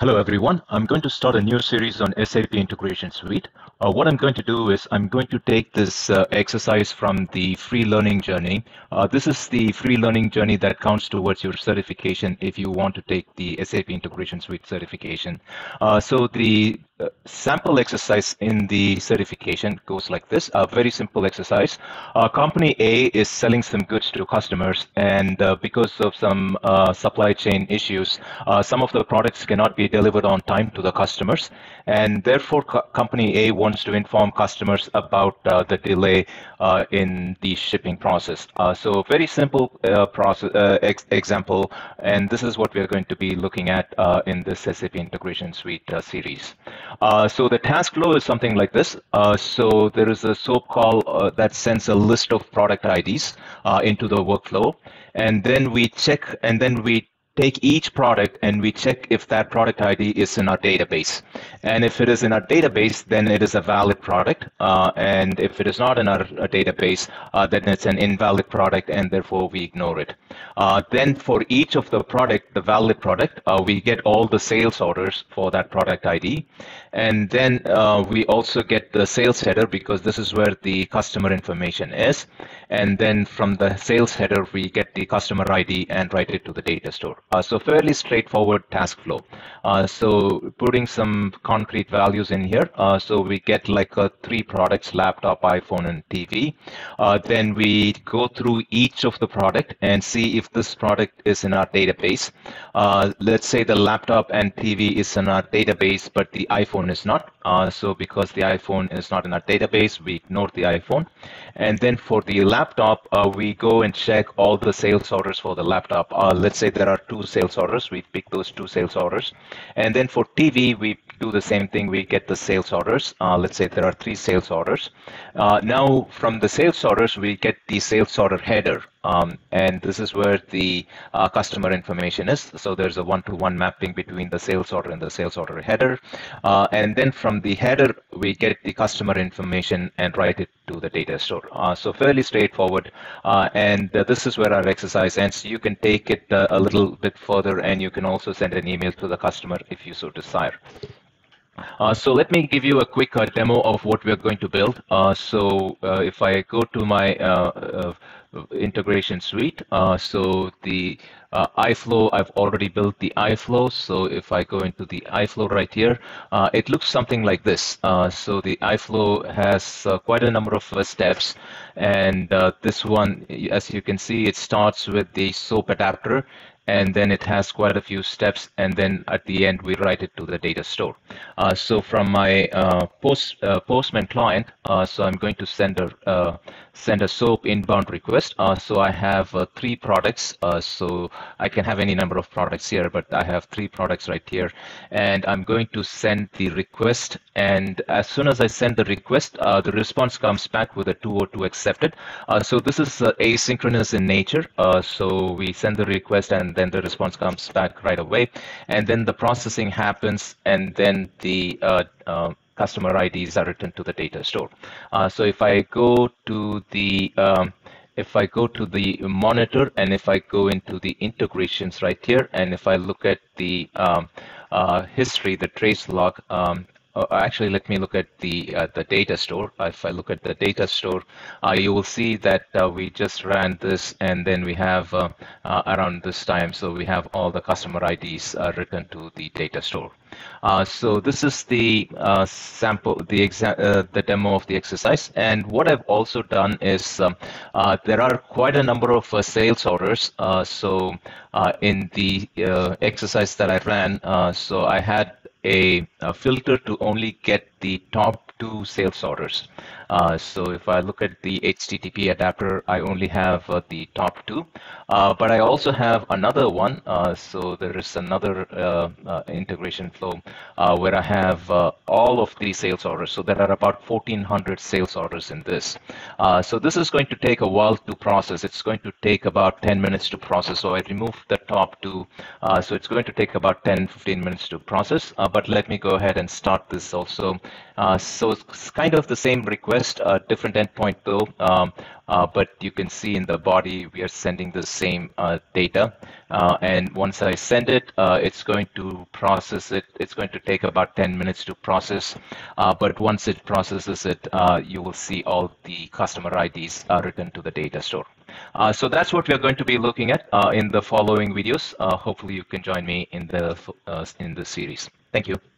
Hello everyone. I'm going to start a new series on SAP Integration Suite. Uh, what I'm going to do is I'm going to take this uh, exercise from the free learning journey. Uh, this is the free learning journey that counts towards your certification if you want to take the SAP Integration Suite certification. Uh, so the uh, sample exercise in the certification goes like this, a very simple exercise. Uh, company A is selling some goods to customers and uh, because of some uh, supply chain issues, uh, some of the products cannot be delivered on time to the customers and therefore co company A wants to inform customers about uh, the delay in the shipping process. so very simple process ex example and this is what we are going to be looking at in this SAP Integration Suite series. Uh, so the task flow is something like this. Uh, so there is a SOAP call uh, that sends a list of product IDs uh, into the workflow. And then we check, and then we take each product and we check if that product ID is in our database. And if it is in our database, then it is a valid product. Uh, and if it is not in our, our database, uh, then it's an invalid product and therefore we ignore it. Uh, then for each of the product, the valid product, uh, we get all the sales orders for that product ID. And then uh, we also get the sales header because this is where the customer information is. And then from the sales header, we get the customer ID and write it to the data store. Uh, so fairly straightforward task flow. Uh, so putting some concrete values in here. Uh, so we get like three products, laptop, iPhone, and TV. Uh, then we go through each of the product and see if this product is in our database. Uh, let's say the laptop and TV is in our database, but the iPhone is not. Uh, so because the iPhone is not in our database, we ignore the iPhone. And then for the laptop, we go and check all the sales orders for the laptop. let's say there are two sales orders. We pick those two sales orders. And then for TV, we do the same thing. We get the sales orders. Uh, let's say there are three sales orders. Uh, now, from the sales orders, we get the sales order header. Um, and this is where the uh, customer information is. So there's a one-to-one -one mapping between the sales order and the sales order header. Uh, and then from the header, we get the customer information and write it to the data store. Uh, so fairly straightforward. Uh, and this is where our exercise ends. You can take it a little bit further, and you can also send an email to the customer if you so desire. Uh, so let me give you a quick uh, demo of what we're going to build. Uh, so if I go to my integration suite. Uh, so the uh, iFlow, I've already built the iFlow. So if I go into the iFlow right here, uh, it looks something like this. Uh, so the iFlow has uh, quite a number of uh, steps. And this one, as you can see, it starts with the SOAP adapter and then it has quite a few steps and then at the end we write it to the data store. Uh, so from my uh, post uh, Postman client, uh, so I'm going to send a uh, send a SOAP inbound request. So I have three products. so I can have any number of products here, but I have three products right here, and I'm going to send the request. And as soon as I send the request, the response comes back with a 202 accepted. so this is asynchronous in nature. so we send the request and then the response comes back right away. And then the processing happens, and then the uh, uh, customer IDs are written to the data store. Uh, so if I go to the um, if I go to the monitor and if I go into the integrations right here, and if I look at the um, uh, history, the trace log, um, uh, actually, let me look at the uh, the data store. If I look at the data store, uh, you will see that uh, we just ran this, and then we have uh, uh, around this time, so we have all the customer IDs written to the data store. so this is the sample, the the demo of the exercise. And what I've also done is um, there are quite a number of sales orders. so in the exercise that I ran, so I had a, a, filter to only get the top two sales orders. Uh, so if I look at the HTTP adapter, I only have uh, the top two, uh, but I also have another one. Uh, so there is another uh, integration flow where I have all of the sales orders. So there are about 1400 sales orders in this. so this is going to take a while to process. It's going to take about 10 minutes to process. So I removed the top two. so it's going to take about 10, 15 minutes to process. but let me go ahead and start this also. so it's kind of the same request request a different endpoint though, um, uh, but you can see in the body we are sending the same uh, data. Uh, and once I send it, uh, it's going to process it. It's going to take about 10 minutes to process. Uh, but once it processes it, you will see all the customer IDs written to the data store. so that's what we're going to be looking at in the following videos. hopefully you can join me in the in the series. Thank you.